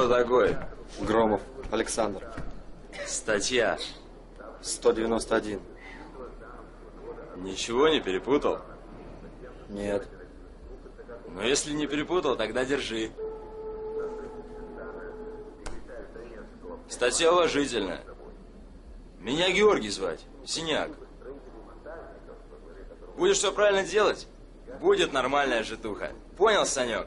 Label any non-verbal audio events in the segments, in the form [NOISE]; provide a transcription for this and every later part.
Кто такой? Громов Александр. Статья. 191. Ничего не перепутал? Нет. Но если не перепутал, тогда держи. Статья уважительная. Меня Георгий звать. Синяк. Будешь все правильно делать, будет нормальная житуха. Понял, Санек?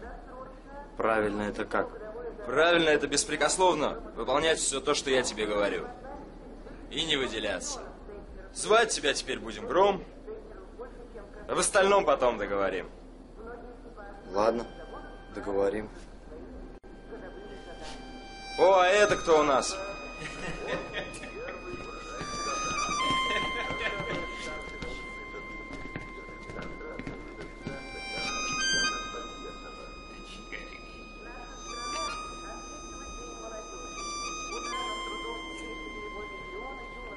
Правильно это как? Правильно это беспрекословно выполнять все то, что я тебе говорю. И не выделяться. Звать тебя теперь будем Гром. А в остальном потом договорим. Ладно, договорим. О, а это кто у нас? [LAUGHS]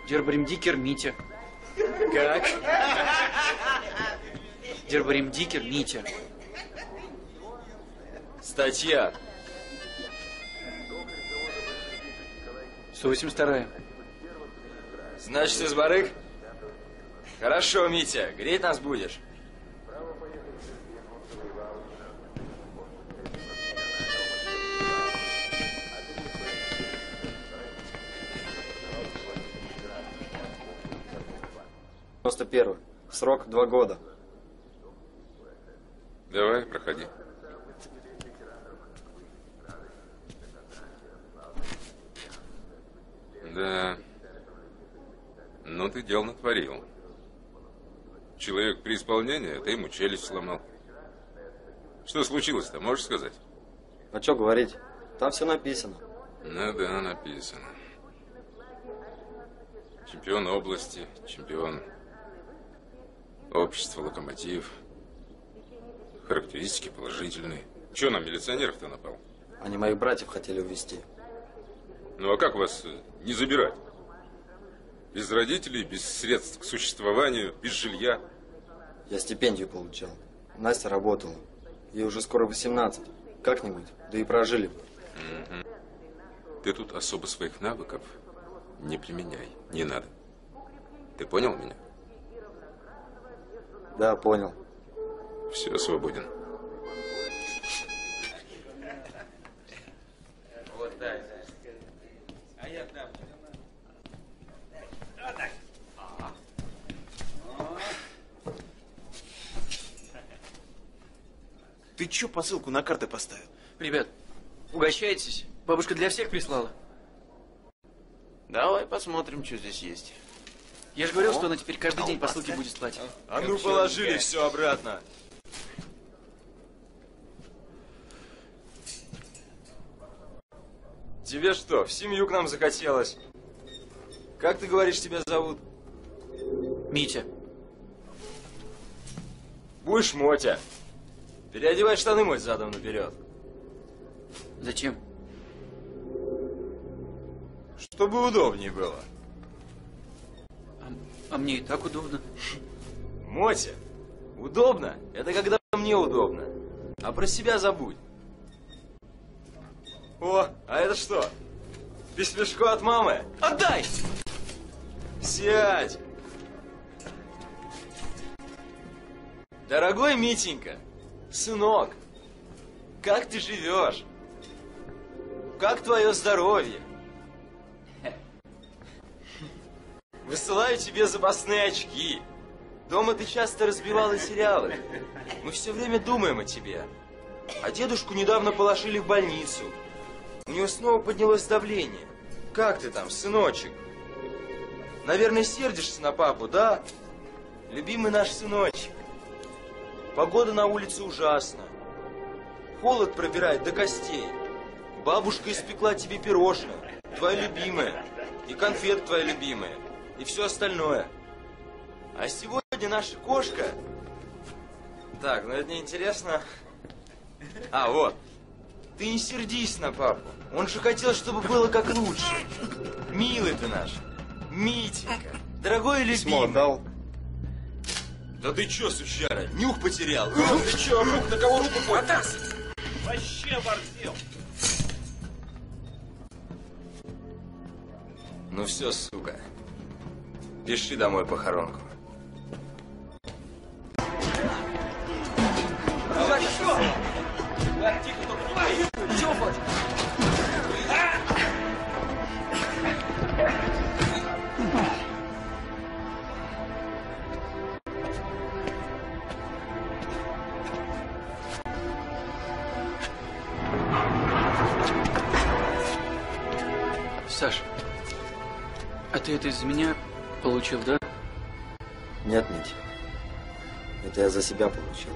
Дербаримдикер Митя. Как? Дербаримдикер Митя. Статья. 182. Значит, из барыг? Хорошо, Митя, греть нас будешь. Просто первый. Срок два года. Давай, проходи. Да. Ну, ты дел натворил. Человек при исполнении, а ты ему челюсть сломал. Что случилось-то, можешь сказать? А что говорить? Там все написано. Ну да, написано. Чемпион области, чемпион общества «Локомотив». Характеристики положительные. Че на милиционеров-то напал? Они моих братьев хотели увезти. Ну а как вас э, не забирать? Без родителей, без средств к существованию, без жилья. Я стипендию получал. Настя работала. Ей уже скоро 18. Как-нибудь, да и прожили. Угу. Ты тут особо своих навыков не применяй. Не надо. Ты понял меня? Да, понял. Все, свободен. Вот так. А я там. Ты чё посылку на карты поставил? Ребят, угощайтесь. Бабушка для всех прислала. Давай посмотрим, что здесь есть. Я же говорил, что она теперь каждый день посылки будет слать. А ну положили все обратно. Тебе что, в семью к нам захотелось? Как ты говоришь, тебя зовут? Митя. Будешь Мотя. Переодевай штаны мой задом наперед. Зачем? Чтобы удобнее было. А, мне и так удобно. Мотя, удобно? Это когда мне удобно. А про себя забудь. О, а это что? Письмешко от мамы? Отдай! Сядь! Дорогой Митенька, сынок, как ты живешь? Как твое здоровье? Высылаю тебе запасные очки. Дома ты часто разбивала сериалы. Мы все время думаем о тебе. А дедушку недавно положили в больницу. У него снова поднялось давление. Как ты там, сыночек? Наверное, сердишься на папу, да? Любимый наш сыночек. Погода на улице ужасна. Холод пробирает до костей. Бабушка испекла тебе пирожное, твое любимое, и конфет твоя любимая, и все остальное. А сегодня наша кошка... Так, ну это неинтересно. А, вот. Ты не сердись на папу. Он же хотел, чтобы было как лучше. Милый ты наш. Митенька. Дорогой и Письмо любимый. отдал. Да ты чё, сучара, нюх потерял? Ты чё, рук на кого руку поднял? Вообще оборзел. Ну все, сука. Пиши домой похоронку. Саш, а ты это из-за меня получил, да? Нет, Митя. Это я за себя получил.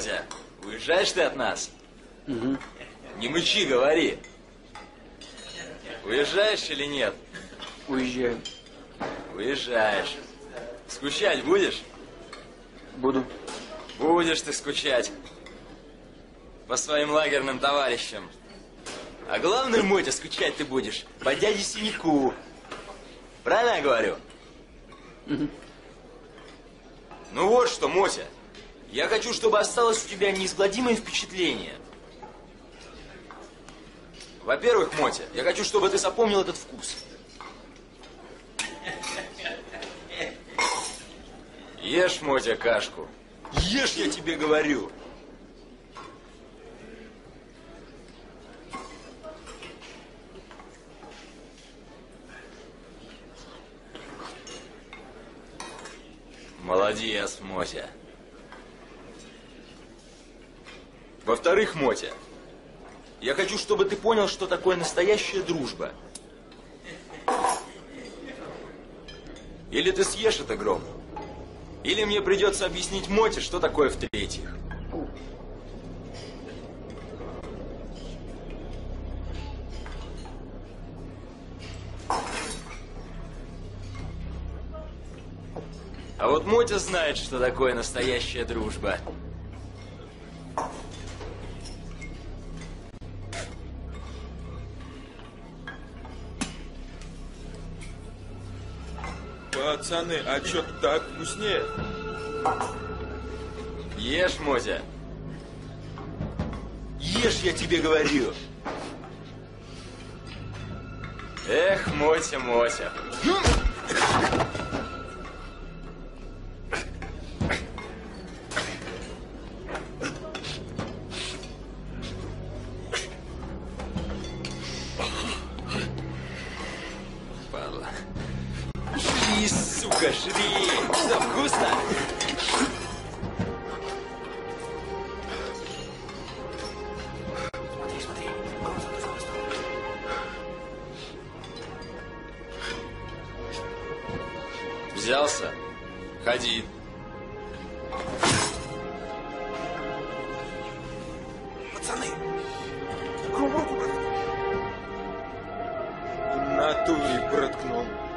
Мотя, уезжаешь ты от нас? Не мычи, говори. Уезжаешь или нет? Уезжаю. Уезжаешь. Скучать будешь? Буду. Будешь ты скучать. По своим лагерным товарищам. А главное, Мотя, скучать ты будешь по дяде Синяку. Правильно я говорю? Ну вот что, Мотя. Я хочу, чтобы осталось у тебя неизгладимое впечатление. Во-первых, Мотя, я хочу, чтобы ты запомнил этот вкус. Ешь, Мотя, кашку. Ешь, я тебе говорю. Молодец, Мотя. Во-вторых, Мотя, я хочу, чтобы ты понял, что такое настоящая дружба. Или ты съешь это гром, или мне придется объяснить Моте, что такое в-третьих. А вот Мотя знает, что такое настоящая дружба. Пацаны, а чё так вкуснее? Ешь, Мотя. Ешь, я тебе говорю. Эх, Мотя, Мотя. Жри! Что, вкусно? Взялся? Ходи. Пацаны! В натуре проткнул.